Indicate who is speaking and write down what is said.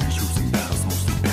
Speaker 1: and shoots and battles